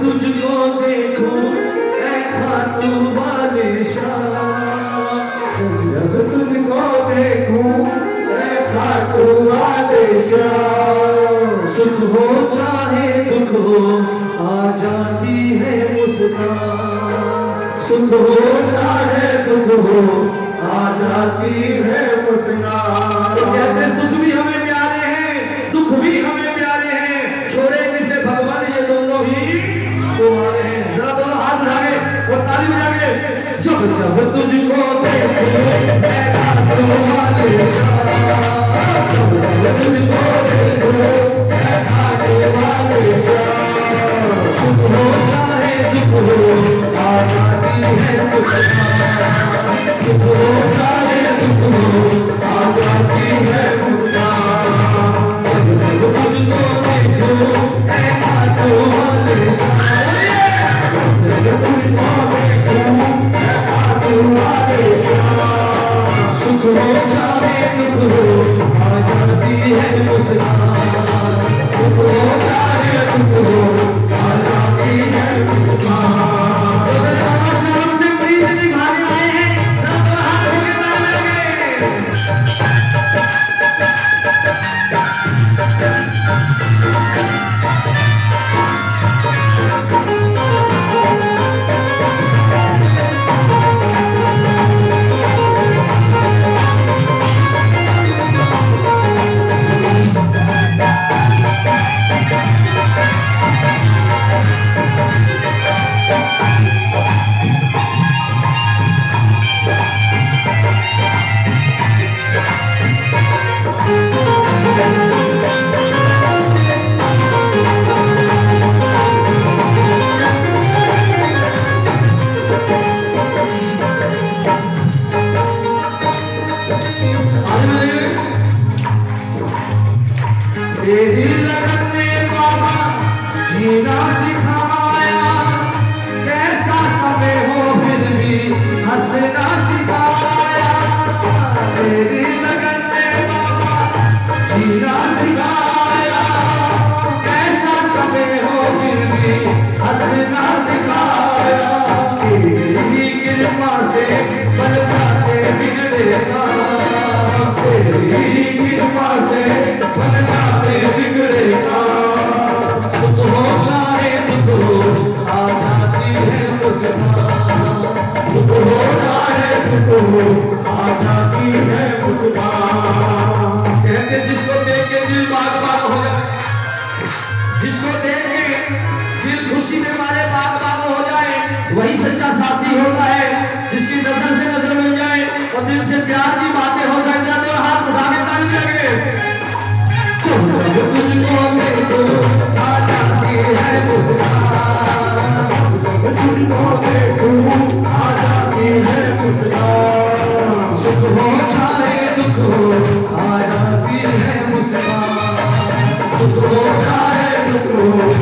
تجھ کو دیکھو اے خاتون والے شاہ جب تجھ کو دیکھو اے خاتون والے شاہ سکھ ہو چاہے دکھ ہو آ جاتی ہے مسکان۔ سکھ ہو چاہے دکھ ہو آ جاتی ہے مسکان۔ تو کہتے سکھ بھی ہمیں پیارے ہیں دکھ بھی ہمیں جب تجھ کو دیکھے آجاتی ہے مجھے ماں تو تو کھا ہے تو تو کھا ہے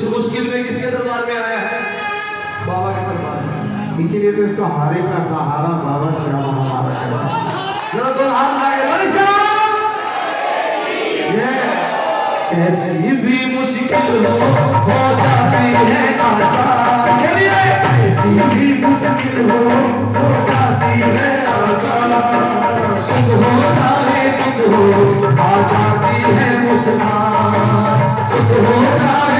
اس مشکل میں کس کے دربار میں آیا ہے؟ بابا کے دربار میں۔ اسی لیے تو اس کو ہارے کا سہارا بابا شاہ ہمارا ذرا دو ہاتھ لگائے بڑے شاہ! یہ کیسی بھی مشکل ہو ہو جاتی ہے آسان۔ کیسی بھی مشکل ہو ہو جاتی ہے آسان۔ سب ہو جانے تم ہو آ جاتی ہے مسلمان۔ سب ہو جانے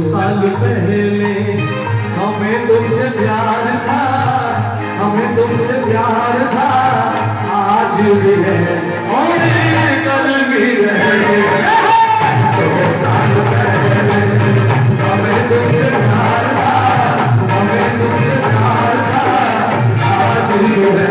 سال پہلے ہمیں تم سے پیار تھا، ہمیں تم سے پیار تھا، آج بھی ہے اور کل بھی رہے۔ سال پہلے ہمیں تم سے پیار تھا، ہمیں تم سے تھا، آج بھی ہے۔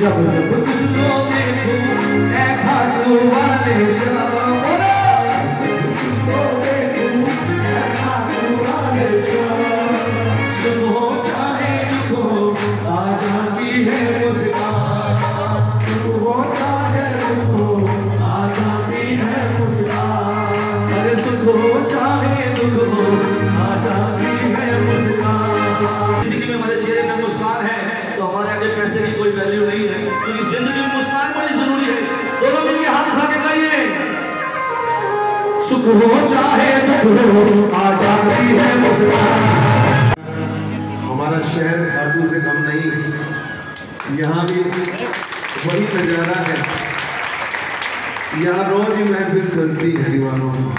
জগজগ দুজনে এক হাত বালে সব پیسے کی کوئی ویلیو نہیں ہے کیونکہ زندگی میں مسکان بڑی ضروری ہے۔ دونوں مل کے ہاتھ اٹھا کے گائیے سکھ ہو چاہے دکھ ہو آ جاتی ہے مسکان ہمارا شہر خاردو سے کم نہیں یہاں بھی وہی نظارہ ہے۔ یہاں روز ہی محفل سجتی ہے دیوانوں میں۔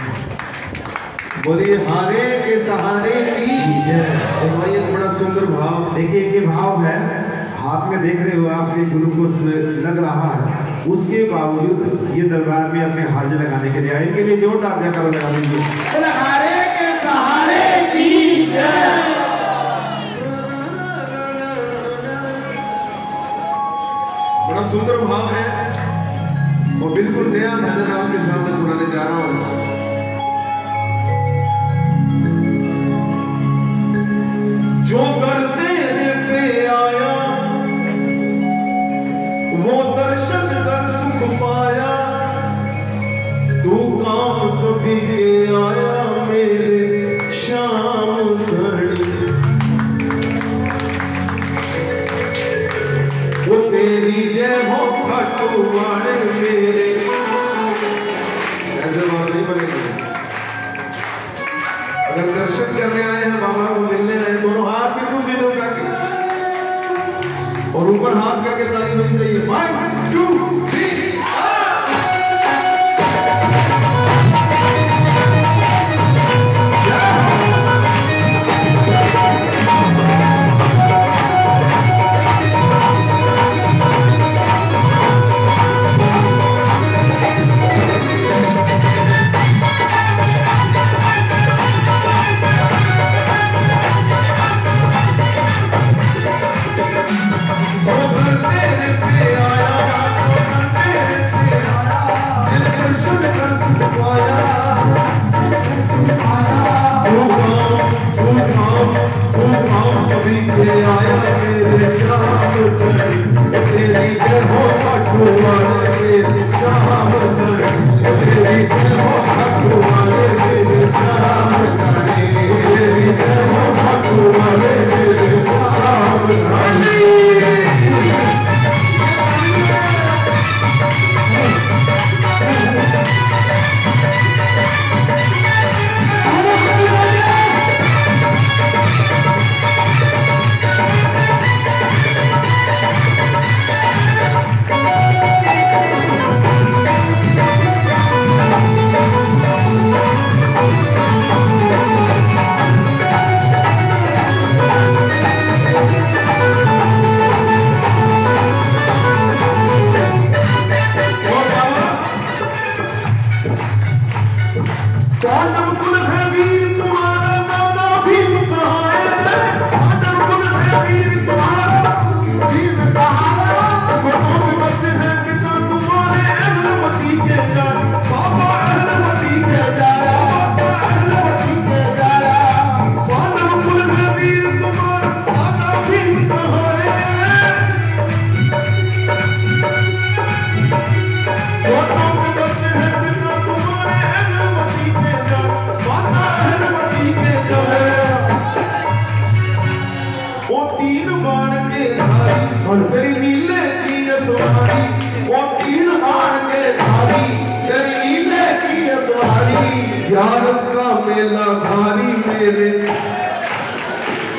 بولی ہارے کے سہارے کی۔ بڑا سندر بھاؤ۔ دیکھیے یہ بھاؤ ہے۔ ہاتھ میں دیکھ رہے ہو آپ کے گلوکوس لگ رہا ہے۔ اس کے باوجود یہ دربار میں اپنے حاضر لگانے کے لیے آئے۔ ان کے لیے زوردار جا کر لگا دیجیے بڑا سندر بھاؤ ہے اور بالکل نیا میں آپ کے سامنے سنانے جا رہا ہوں۔ آیا میرے چاند میری ہے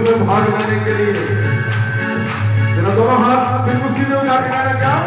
مجھ کو بھاگ لینے کے لیے۔ میرا دونوں ہاتھ بالکل سیدھے اٹھا کے کہنا کیا؟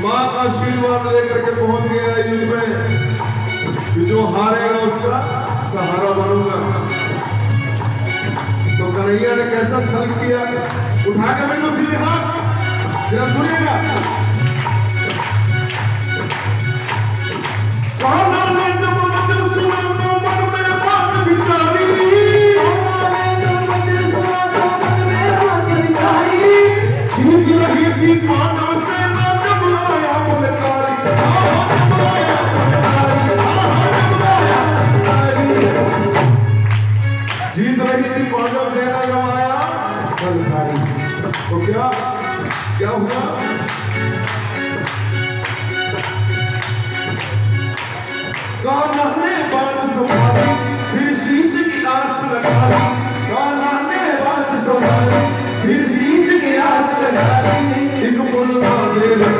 ماں کا شیروان لے کر کے پہنچ گیا یوج میں کہ جو ہارے گا اس کا سہارا بنوں گا تو کنہیا نے کیسا چھل کیا اٹھا کے میں کو سیدھے ہاتھ جنا سنیے گا کون جیت رہی تھی پانڈو سینا جب تو کیا ہوا؟ Guru Mahavira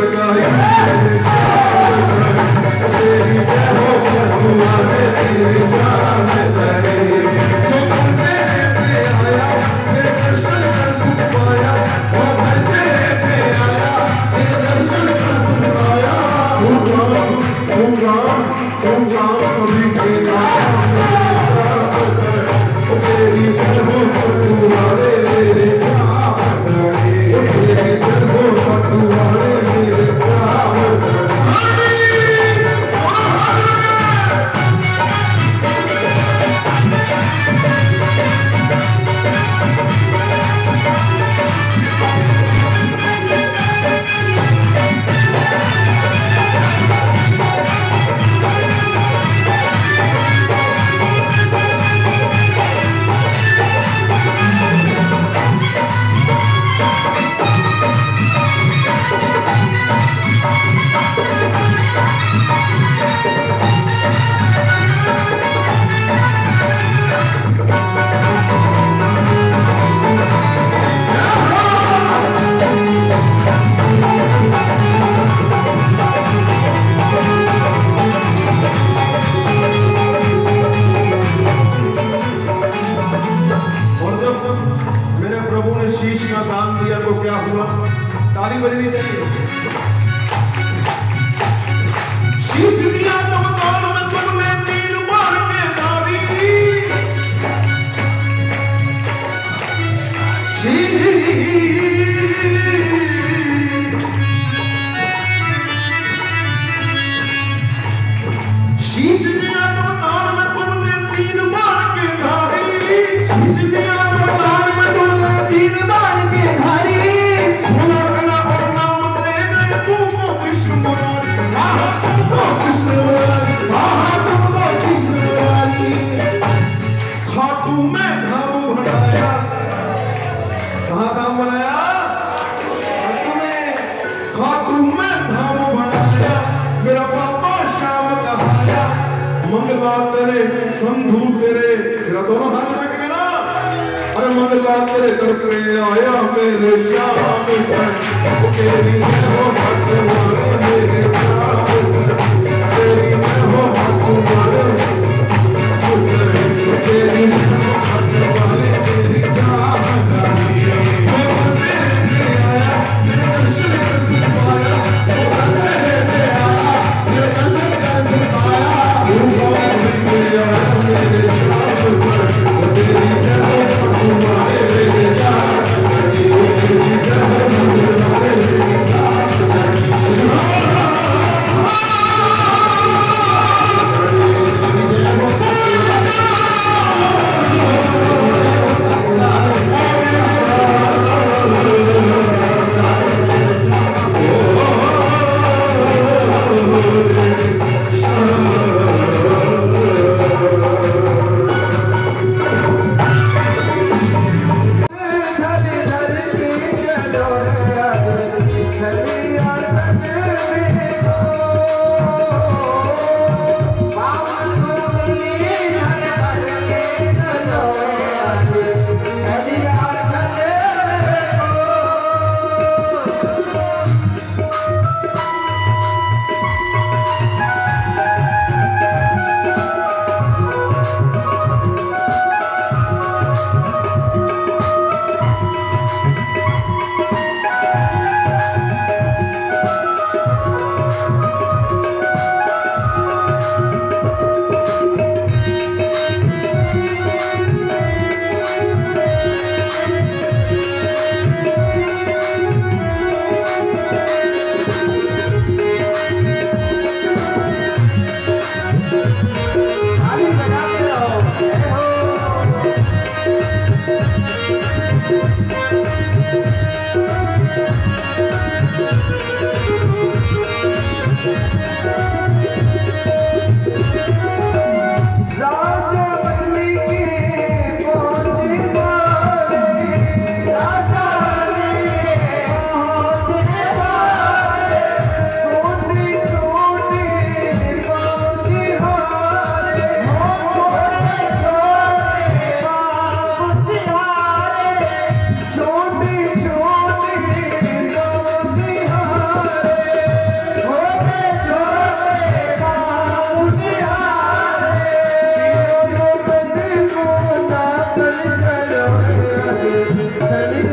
Tell me.